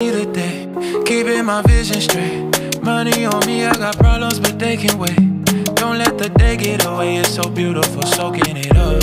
today, keeping my vision straight. Money on me, I got problems, but they can wait. Don't let the day get away, it's so beautiful, soaking it up.